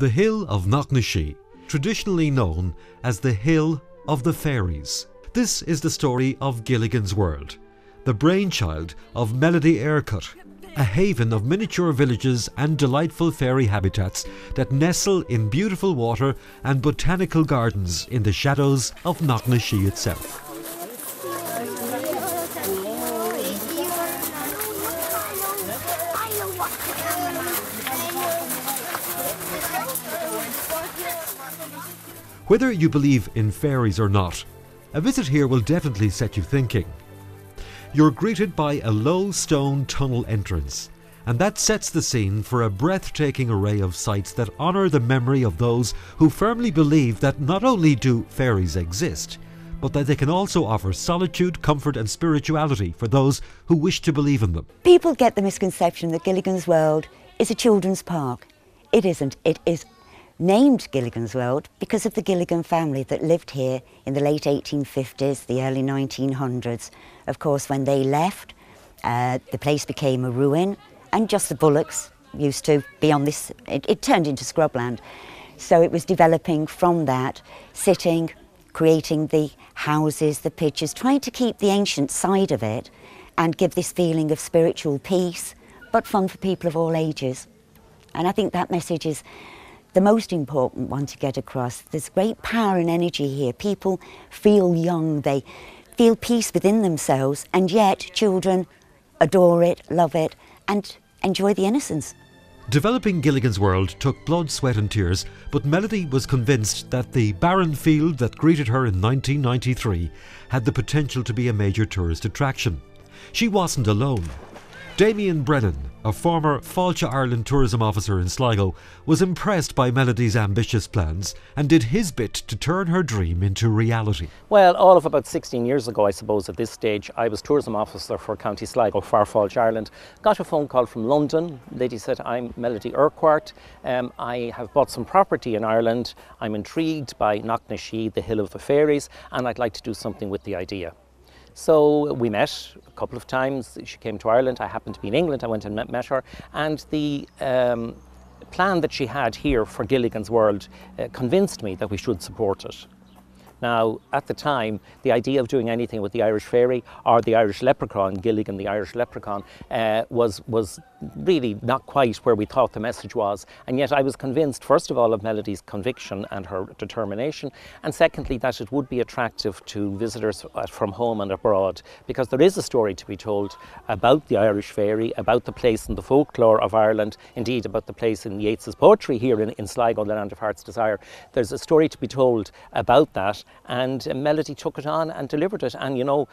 The Hill of Knocknashee, traditionally known as the Hill of the Fairies. This is the story of Gillighan's World, the brainchild of Melody Urquhart, a haven of miniature villages and delightful fairy habitats that nestle in beautiful water and botanical gardens in the shadows of Knocknashee itself. Whether you believe in fairies or not, a visit here will definitely set you thinking. You're greeted by a low stone tunnel entrance, and that sets the scene for a breathtaking array of sights that honour the memory of those who firmly believe that not only do fairies exist, but that they can also offer solitude, comfort, and spirituality for those who wish to believe in them. People get the misconception that Gillighan's World is a children's park. It isn't. It is named Gillighan's World because of the Gillighan family that lived here in the late 1850s, the early 1900s. Of course, when they left, uh, the place became a ruin, and just the bullocks used to be on this, it, it turned into scrubland. So it was developing from that, sitting, creating the houses, the pictures, trying to keep the ancient side of it and give this feeling of spiritual peace, but fun for people of all ages. And I think that message is the most important one to get across. There's great power and energy here. People feel young, they feel peace within themselves, and yet children adore it, love it, and enjoy the innocence. Developing Gillighan's World took blood, sweat, and tears, but Melody was convinced that the barren field that greeted her in 1993 had the potential to be a major tourist attraction. She wasn't alone. Damien Brennan, a former Fáilte Ireland tourism officer in Sligo, was impressed by Melody's ambitious plans and did his bit to turn her dream into reality. Well, all of about 16 years ago, I suppose, at this stage, I was tourism officer for County Sligo, far Fáilte Ireland. Got a phone call from London. Lady said, I'm Melody Urquhart. Um, I have bought some property in Ireland. I'm intrigued by Knocknashee, the Hill of the Fairies, and I'd like to do something with the idea. So we met a couple of times. She came to Ireland. I happened to be in England. I went and met, met her. And the um, plan that she had here for Gillighan's World uh, convinced me that we should support it. Now, at the time, the idea of doing anything with the Irish fairy or the Irish leprechaun, Gilligan the Irish leprechaun, uh, was, was really not quite where we thought the message was. And yet I was convinced, first of all, of Melody's conviction and her determination, and secondly, that it would be attractive to visitors uh, from home and abroad, because there is a story to be told about the Irish fairy, about the place in the folklore of Ireland, indeed about the place in Yeats's poetry here in, in Sligo, the land of heart's desire. There's a story to be told about that, and Melody took it on and delivered it. And you know,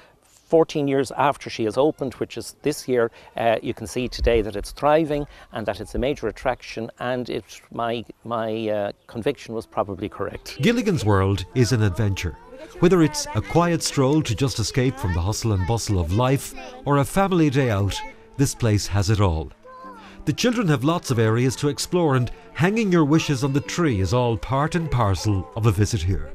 14 years after she has opened, which is this year, uh, you can see today that it's thriving and that it's a major attraction. And it, my, my uh, conviction was probably correct. Gillighan's World is an adventure. Whether it's a quiet stroll to just escape from the hustle and bustle of life or a family day out, this place has it all. The children have lots of areas to explore, and hanging your wishes on the tree is all part and parcel of a visit here.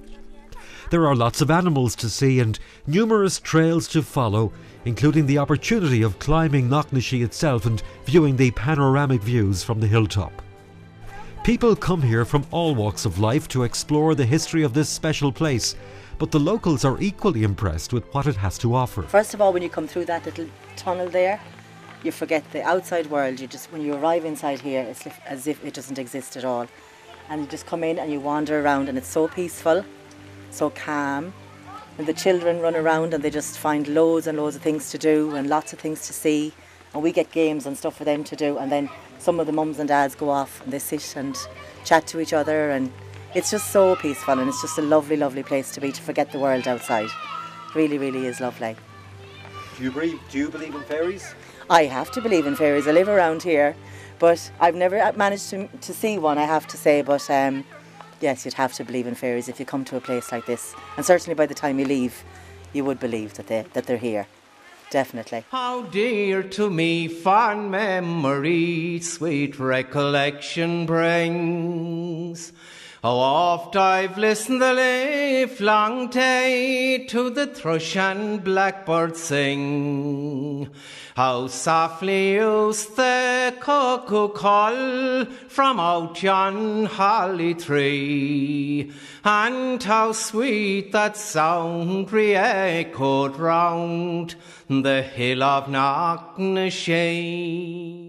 There are lots of animals to see and numerous trails to follow, including the opportunity of climbing Knocknashee itself and viewing the panoramic views from the hilltop. People come here from all walks of life to explore the history of this special place, but the locals are equally impressed with what it has to offer. First of all, when you come through that little tunnel there, you forget the outside world. You just when you arrive inside here, it's as if it doesn't exist at all. And you just come in and you wander around, and it's so peaceful so calm. And the children run around and they just find loads and loads of things to do and lots of things to see. And we get games and stuff for them to do. And then some of the mums and dads go off and they sit and chat to each other. And it's just so peaceful and it's just a lovely, lovely place to be to forget the world outside. Really, really is lovely. Do you believe, do you believe in fairies? I have to believe in fairies. I live around here, but I've never managed to, to see one, I have to say. But um, yes, you'd have to believe in fairies if you come to a place like this. And certainly by the time you leave, you would believe that, they, that they're here. Definitely. How dear to me fond memory, sweet recollection brings. How oft I've listened the live long day to the thrush and blackbird sing. How softly used the cuckoo call from out yon holly tree, and how sweet that sound re-echoed round the hill of Knocknashee.